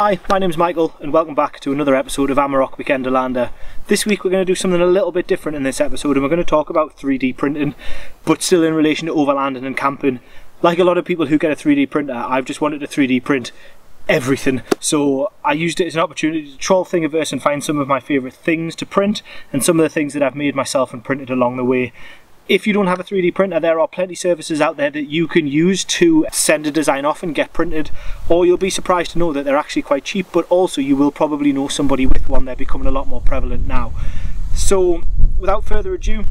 Hi, my name's Michael and welcome back to another episode of Amarok Weekenderlander. This week we're going to do something a little bit different in this episode and we're going to talk about 3D printing but still in relation to overlanding and camping. Like a lot of people who get a 3D printer, I've just wanted to 3D print everything. So I used it as an opportunity to troll Thingiverse and find some of my favourite things to print and some of the things that I've made myself and printed along the way. If you don't have a 3D printer, there are plenty services out there that you can use to send a design off and get printed, or you'll be surprised to know that they're actually quite cheap, but also you will probably know somebody with one. They're becoming a lot more prevalent now. So, without further ado,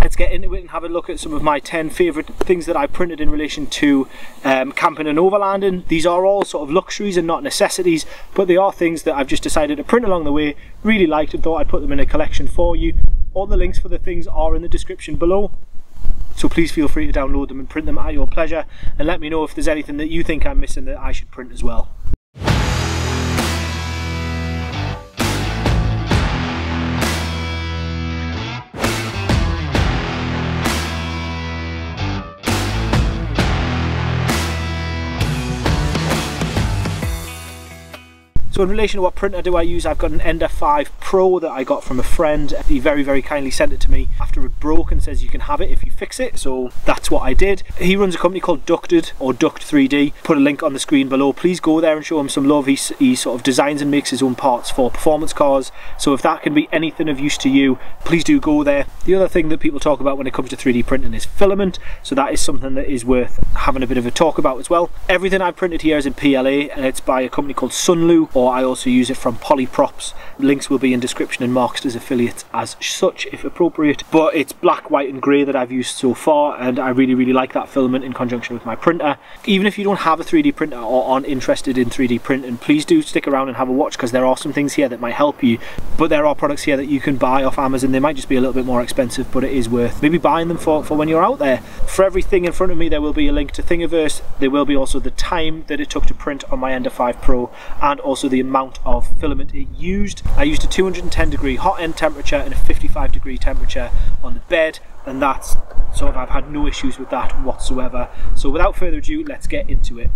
let's get into it and have a look at some of my 10 favourite things that I printed in relation to um, camping and overlanding. These are all sort of luxuries and not necessities, but they are things that I've just decided to print along the way, really liked and thought I'd put them in a collection for you. All the links for the things are in the description below. So please feel free to download them and print them at your pleasure and let me know if there's anything that you think I'm missing that I should print as well. So in relation to what printer do I use, I've got an Ender 5 Pro that I got from a friend. He very, very kindly sent it to me after it broke and says you can have it if you fix it. So that's what I did. He runs a company called Ducted or Duct 3D. Put a link on the screen below. Please go there and show him some love. He, he sort of designs and makes his own parts for performance cars. So if that can be anything of use to you, please do go there. The other thing that people talk about when it comes to 3D printing is filament. So that is something that is worth having a bit of a talk about as well. Everything I've printed here is in PLA and it's by a company called Sunlu or I also use it from Polyprops. Links will be in description and marked as affiliates as such if appropriate. But it's black, white and grey that I've used so far and I really really like that filament in conjunction with my printer. Even if you don't have a 3D printer or aren't interested in 3D printing, please do stick around and have a watch because there are some things here that might help you. But there are products here that you can buy off Amazon. They might just be a little bit more expensive but it is worth maybe buying them for, for when you're out there. For everything in front of me there will be a link to Thingiverse. There will be also the time that it took to print on my Ender 5 Pro and also the the amount of filament it used. I used a 210 degree hot end temperature and a 55 degree temperature on the bed and that's sort of I've had no issues with that whatsoever. So without further ado, let's get into it.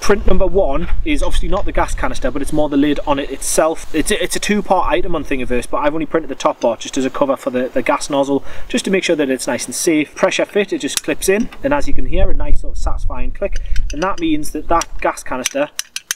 Print number one is obviously not the gas canister, but it's more the lid on it itself. It's a, it's a two-part item on Thingiverse, but I've only printed the top part just as a cover for the, the gas nozzle, just to make sure that it's nice and safe. Pressure fit, it just clips in, and as you can hear, a nice sort of satisfying click, and that means that that gas canister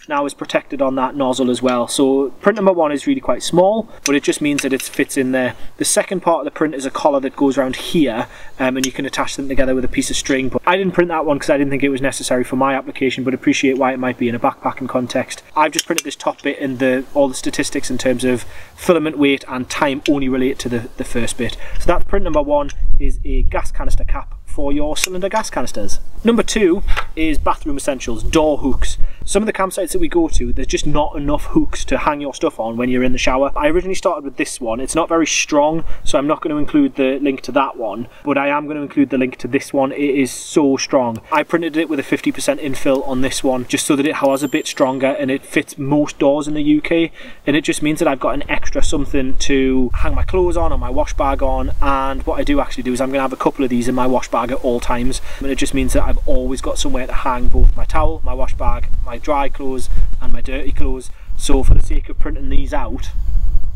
now is protected on that nozzle as well. So print number one is really quite small, but it just means that it fits in there. The second part of the print is a collar that goes around here, um, and you can attach them together with a piece of string. But I didn't print that one because I didn't think it was necessary for my application, but appreciate why it might be in a backpacking context. I've just printed this top bit and the all the statistics in terms of filament weight and time only relate to the, the first bit. So that print number one is a gas canister cap for your cylinder gas canisters. Number two is bathroom essentials, door hooks. Some of the campsites that we go to, there's just not enough hooks to hang your stuff on when you're in the shower. I originally started with this one. It's not very strong, so I'm not going to include the link to that one, but I am going to include the link to this one. It is so strong. I printed it with a 50% infill on this one, just so that it was a bit stronger and it fits most doors in the UK, and it just means that I've got an extra something to hang my clothes on or my wash bag on, and what I do actually do is I'm going to have a couple of these in my wash bag at all times and it just means that I've always got somewhere to hang both my towel, my wash bag, my dry clothes and my dirty clothes. So for the sake of printing these out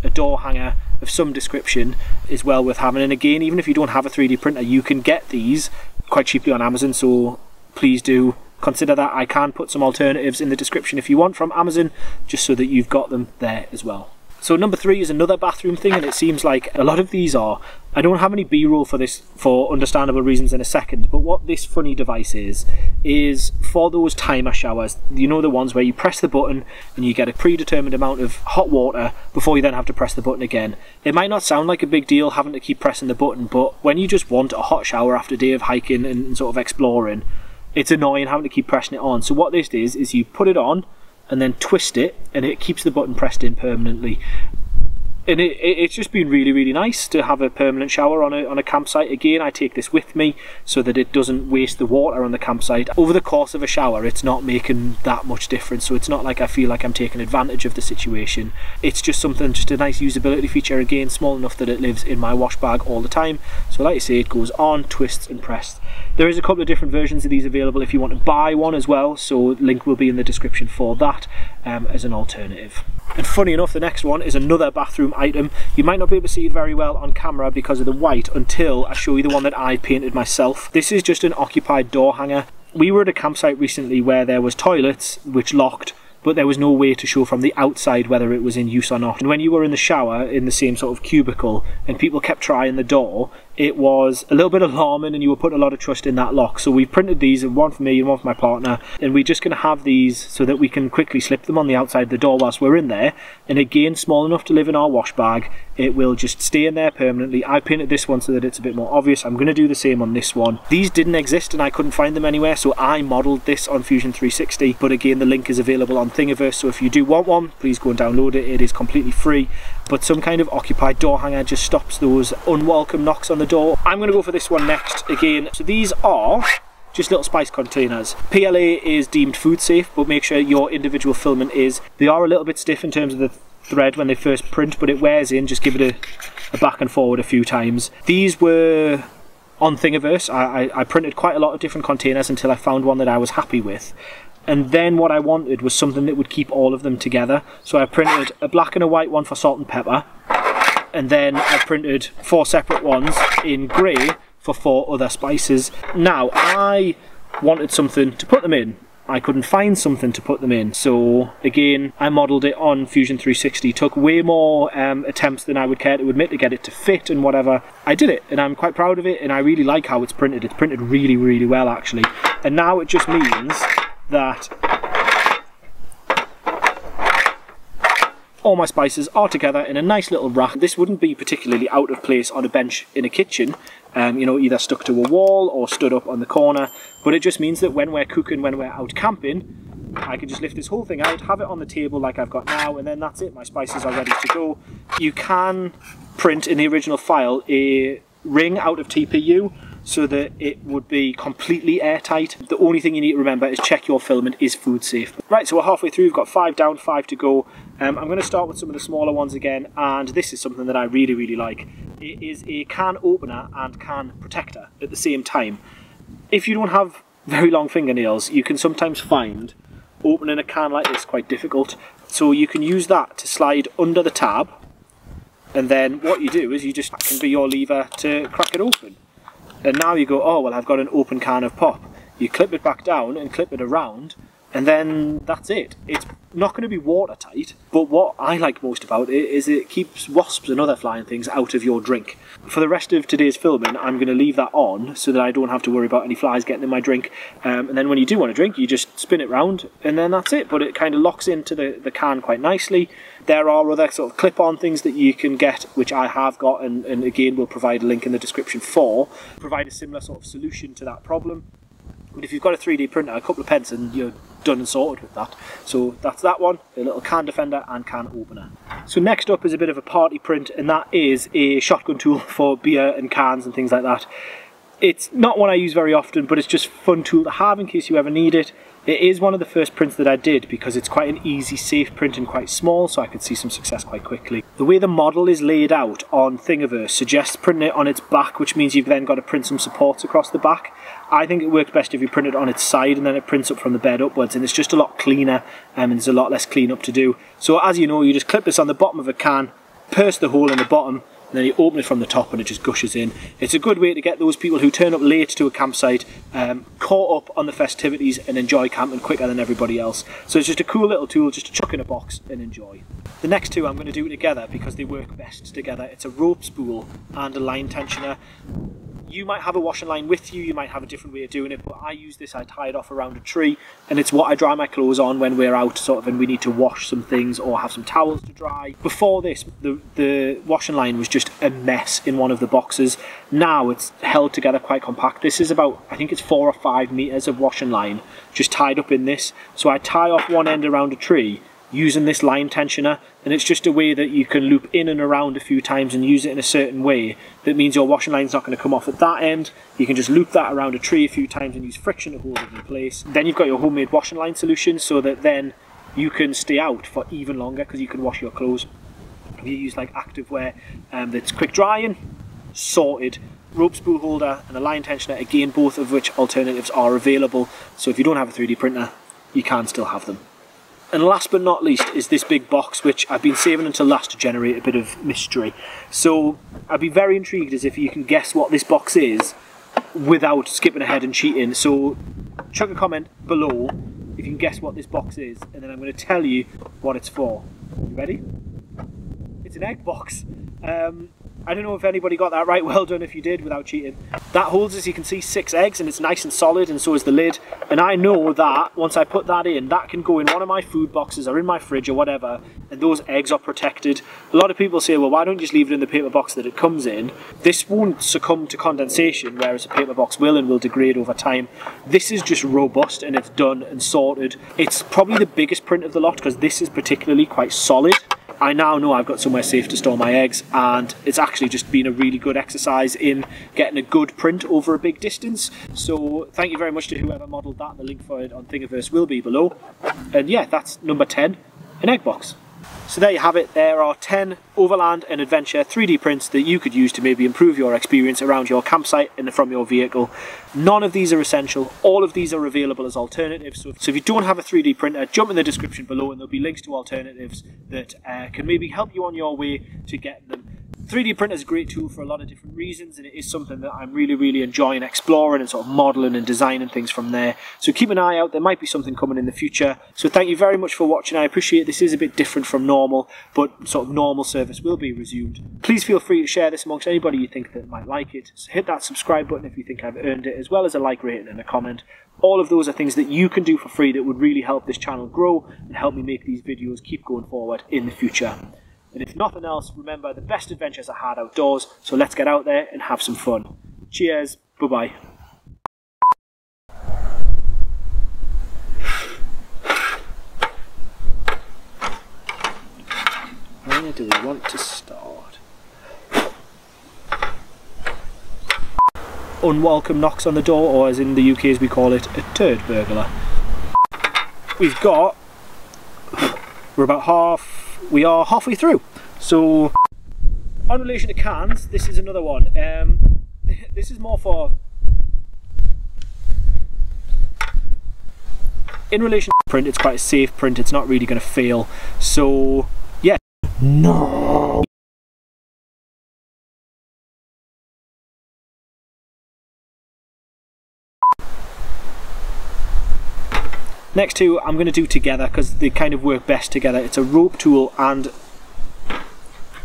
a door hanger of some description is well worth having. And again even if you don't have a 3D printer you can get these quite cheaply on Amazon. So please do consider that. I can put some alternatives in the description if you want from Amazon just so that you've got them there as well. So number three is another bathroom thing, and it seems like a lot of these are. I don't have any B-roll for this for understandable reasons in a second, but what this funny device is, is for those timer showers, you know the ones where you press the button and you get a predetermined amount of hot water before you then have to press the button again. It might not sound like a big deal having to keep pressing the button, but when you just want a hot shower after a day of hiking and sort of exploring, it's annoying having to keep pressing it on. So what this is, is you put it on, and then twist it and it keeps the button pressed in permanently and it, it, it's just been really really nice to have a permanent shower on a, on a campsite. Again I take this with me so that it doesn't waste the water on the campsite. Over the course of a shower it's not making that much difference. So it's not like I feel like I'm taking advantage of the situation. It's just something just a nice usability feature again small enough that it lives in my wash bag all the time. So like I say it goes on twists and pressed there is a couple of different versions of these available if you want to buy one as well. So link will be in the description for that um, as an alternative. And funny enough, the next one is another bathroom item. You might not be able to see it very well on camera because of the white until I show you the one that I painted myself. This is just an occupied door hanger. We were at a campsite recently where there was toilets which locked but there was no way to show from the outside whether it was in use or not. And when you were in the shower in the same sort of cubicle and people kept trying the door, it was a little bit alarming and you were putting a lot of trust in that lock. So we've printed these, one for me and one for my partner, and we're just going to have these so that we can quickly slip them on the outside of the door whilst we're in there. And again, small enough to live in our wash bag, it will just stay in there permanently. I painted this one so that it's a bit more obvious. I'm going to do the same on this one. These didn't exist and I couldn't find them anywhere, so I modelled this on Fusion 360. But again, the link is available on Thingiverse, so if you do want one, please go and download it. It is completely free but some kind of occupied door hanger just stops those unwelcome knocks on the door. I'm going to go for this one next again. So these are just little spice containers. PLA is deemed food safe, but make sure your individual filament is. They are a little bit stiff in terms of the thread when they first print, but it wears in. Just give it a, a back and forward a few times. These were on Thingiverse. I, I, I, printed quite a lot of different containers until I found one that I was happy with and then what I wanted was something that would keep all of them together. So I printed a black and a white one for salt and pepper, and then I printed four separate ones in grey for four other spices. Now, I wanted something to put them in. I couldn't find something to put them in, so again, I modelled it on Fusion 360. Took way more um, attempts than I would care to admit to get it to fit and whatever. I did it, and I'm quite proud of it, and I really like how it's printed. It's printed really, really well, actually. And now it just means that all my spices are together in a nice little rack. This wouldn't be particularly out of place on a bench in a kitchen, um, you know, either stuck to a wall or stood up on the corner, but it just means that when we're cooking, when we're out camping, I can just lift this whole thing out, have it on the table like I've got now, and then that's it, my spices are ready to go. You can print in the original file a ring out of TPU, so that it would be completely airtight. The only thing you need to remember is check your filament is food safe. Right, so we're halfway through, we've got five down, five to go. Um, I'm going to start with some of the smaller ones again, and this is something that I really, really like. It is a can opener and can protector at the same time. If you don't have very long fingernails, you can sometimes find opening a can like this quite difficult. So you can use that to slide under the tab, and then what you do is you just can be your lever to crack it open and now you go oh well I've got an open can of pop you clip it back down and clip it around and then that's it. It's not going to be watertight, but what I like most about it is it keeps wasps and other flying things out of your drink. For the rest of today's filming, I'm going to leave that on so that I don't have to worry about any flies getting in my drink. Um, and then when you do want to drink, you just spin it round and then that's it. But it kind of locks into the, the can quite nicely. There are other sort of clip-on things that you can get, which I have got, and, and again, we'll provide a link in the description for, provide a similar sort of solution to that problem. But if you've got a 3D printer, a couple of pence, and you're done and sorted with that. So that's that one, a little can defender and can opener. So next up is a bit of a party print, and that is a shotgun tool for beer and cans and things like that. It's not one I use very often, but it's just fun tool to have in case you ever need it. It is one of the first prints that I did because it's quite an easy, safe print and quite small, so I could see some success quite quickly. The way the model is laid out on Thingiverse suggests printing it on its back, which means you've then got to print some supports across the back. I think it works best if you print it on its side and then it prints up from the bed upwards, and it's just a lot cleaner um, and there's a lot less cleanup to do. So as you know, you just clip this on the bottom of a can, purse the hole in the bottom, and then you open it from the top and it just gushes in. It's a good way to get those people who turn up late to a campsite um, caught up on the festivities and enjoy camping quicker than everybody else. So it's just a cool little tool just to chuck in a box and enjoy. The next two I'm going to do together because they work best together. It's a rope spool and a line tensioner you might have a washing line with you, you might have a different way of doing it, but I use this, I tie it off around a tree, and it's what I dry my clothes on when we're out, sort of, and we need to wash some things or have some towels to dry. Before this, the, the washing line was just a mess in one of the boxes. Now it's held together quite compact. This is about, I think it's four or five meters of washing line just tied up in this. So I tie off one end around a tree, using this line tensioner and it's just a way that you can loop in and around a few times and use it in a certain way. That means your washing line's not going to come off at that end. You can just loop that around a tree a few times and use friction to hold it in place. Then you've got your homemade washing line solution so that then you can stay out for even longer because you can wash your clothes. If you use like activewear um, that's quick drying sorted rope spool holder and a line tensioner. Again both of which alternatives are available. So if you don't have a 3d printer you can still have them and last but not least is this big box which I've been saving until last to generate a bit of mystery. So I'd be very intrigued as if you can guess what this box is without skipping ahead and cheating. So chuck a comment below if you can guess what this box is and then I'm going to tell you what it's for. You ready? It's an egg box. Um, I don't know if anybody got that right. Well done if you did without cheating. That holds, as you can see, six eggs and it's nice and solid and so is the lid. And I know that once I put that in, that can go in one of my food boxes or in my fridge or whatever and those eggs are protected. A lot of people say, well, why don't you just leave it in the paper box that it comes in? This won't succumb to condensation, whereas a paper box will and will degrade over time. This is just robust and it's done and sorted. It's probably the biggest print of the lot because this is particularly quite solid. I now know I've got somewhere safe to store my eggs and it's actually just been a really good exercise in getting a good print over a big distance. So thank you very much to whoever modelled that. The link for it on Thingiverse will be below. And yeah, that's number 10, an egg box. So there you have it, there are 10 overland and adventure 3D prints that you could use to maybe improve your experience around your campsite and from your vehicle. None of these are essential, all of these are available as alternatives. So, if you don't have a 3D printer, jump in the description below and there'll be links to alternatives that uh, can maybe help you on your way to getting them 3D printer is a great tool for a lot of different reasons and it is something that I'm really really enjoying exploring and sort of modelling and designing things from there. So keep an eye out. There might be something coming in the future. So thank you very much for watching. I appreciate this is a bit different from normal but sort of normal service will be resumed. Please feel free to share this amongst anybody you think that might like it. So hit that subscribe button if you think I've earned it as well as a like rating and a comment. All of those are things that you can do for free that would really help this channel grow and help me make these videos keep going forward in the future. And if nothing else, remember the best adventures are had outdoors, so let's get out there and have some fun. Cheers, bye bye. Where do we want to start? Unwelcome knocks on the door, or as in the UK as we call it, a turd burglar. We've got, we're about half we are halfway through. So, on relation to cans, this is another one. Um, this is more for in relation to print, it's quite a safe print. It's not really going to fail. So, yeah. No. Next two I'm going to do together because they kind of work best together. It's a rope tool and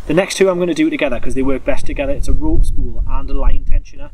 the next two I'm going to do together because they work best together. It's a rope spool and a line tensioner.